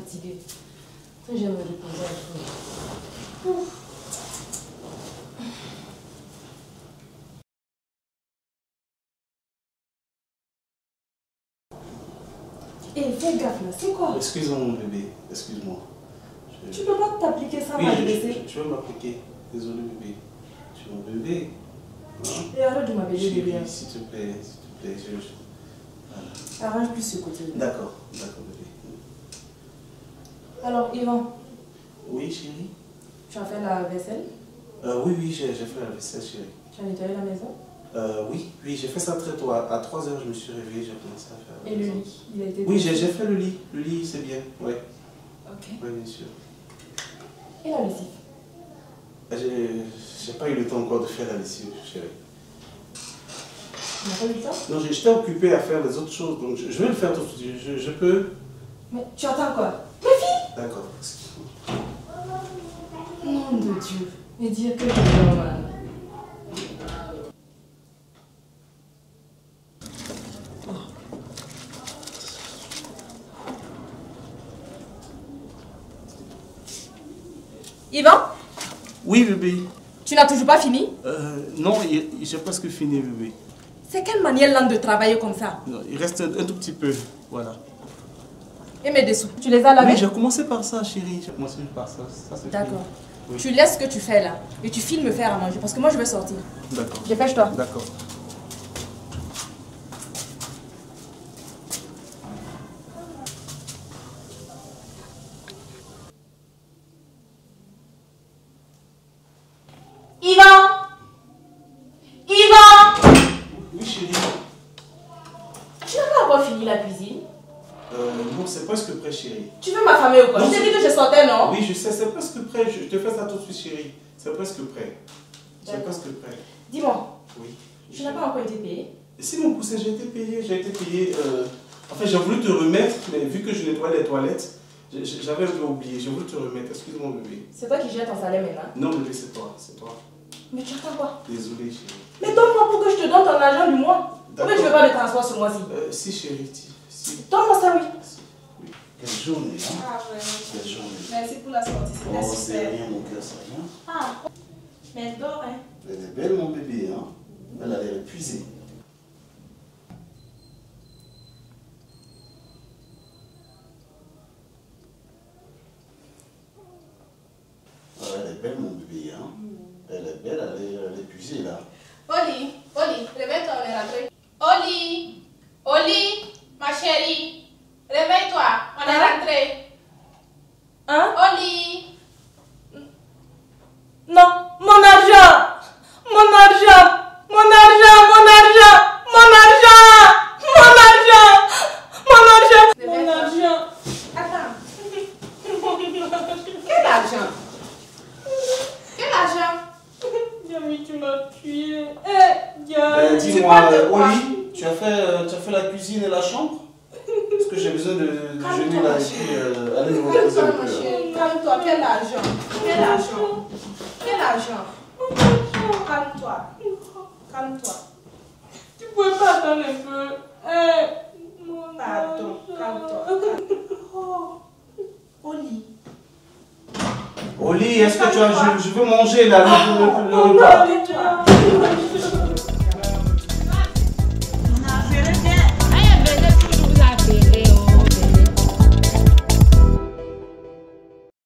fatiguée. J'aime me reposer un peu. Ouf. Eh, fais gaffe là, c'est quoi? Excuse-moi mon bébé, excuse-moi. Je- Tu peux pas t'appliquer ça, Oui, ma blessée. je vais m'appliquer. Désolé bébé. Tu es mon bébé. Hein? Et arrête de m'appeler bébé. hein. s'il te plaît, s'il te plaît. je-. Arrange plus ce côté. D'accord, d'accord bébé. Alors, Yvan, Oui chérie tu as fait la vaisselle? Euh, Oui, oui, j'ai fait la vaisselle chérie. Tu as nettoyé la maison? Euh, oui, oui, j'ai fait ça très tôt. À, à 3 heures, je me suis réveillé, j'ai commencé à faire la Et le lit Il a été Oui, j'ai fait le lit. Le lit, c'est bien. Oui, Ok. ouais, bien sûr. Et la lessive? J'ai j'ai pas eu le temps encore de faire la lessive, chérie. Tu n'as pas eu le temps? Non, j'étais occupé à faire les autres choses, donc je, je vais le faire tout de suite. Je, je peux Mais tu attends quoi? D'accord. Nom de Dieu. Et dire que je dors mal. Yvan, Oui, bébé. tu n'as toujours pas fini? Euh, non, j'ai presque fini, bébé. C'est quelle manière lente de travailler comme ça? Non, il reste un, un tout petit peu. Voilà. Et mes dessous, tu les as lavés Oui, j'ai commencé par ça, chérie. J'ai commencé par ça. D'accord. Oui. Tu laisses ce que tu fais là et tu files me faire à manger parce que moi je vais sortir. D'accord. Dépêche-toi. D'accord. Yvan Yvan Oui, chérie. Tu n'as pas encore fini la cuisine? Euh, non, c'est presque prêt, chérie. Tu veux m'affamer ou quoi? Non, Je t'ai dit que je sortais, non? Oui, je sais, c'est presque prêt. Je, te fais ça tout de suite, chérie. C'est presque prêt. C'est presque prêt. Dis-moi, Oui. tu n'as pas encore été payé si mon cousin, j'ai été payé, j'ai été payé. Euh... Enfin, j'ai voulu te remettre, mais vu que je nettoie les toilettes, j'avais oublié. J'ai voulu te remettre. Excuse-moi, bébé. C'est toi qui gères ton salaire maintenant. Non, bébé, c'est toi. C'est toi. Mais tu attends quoi? Désolé, chérie. Mais donne-moi pour que je te donne ton argent du mois. Pourquoi tu veux pas de transport ce mois-ci? Euh, si, chérie. Donne-moi ça, oui. Quelle journée, hein Ah ouais. Quelle journée. Merci pour la sortie, c'était Oh, c'est super. rien, mon cœur, c'est rien. Ah, mais elle dort, hein. Elle est belle, mon bébé, hein? Elle a l'air épuisée. Ah, elle est belle, mon bébé, hein Elle est belle, elle est, elle est épuisée, là. Oli, Oli, réveille-toi, on est rentré. Oli, Oli, ma chérie, réveille-toi, on est Hein? rentré. Hein? Oli, Non, mon argent. Mon argent. Mon argent Mon argent. Mon argent. Mon argent. Mon argent. Mon argent. Attends. Quel argent? Quel argent? Yami, tu m'as tué. Eh, Yami. Ben, tu dis-moi, parles de euh, Oli, tu as, fait, euh, tu as fait la cuisine et la chambre? Parce que j'ai besoin de, de déjeuner là et puis euh, aller me reposer un Calme-toi, ma peu. chérie, calme-toi, quel argent Quel argent Quel argent Calme-toi, calme-toi. Tu pouvais pas attendre un peu. Eh, Pardon, argent. calme-toi. calme-toi. Oh, Oli. Oli, est-ce que tu as. Je, je veux manger là, le, le- le Mon repas? argent.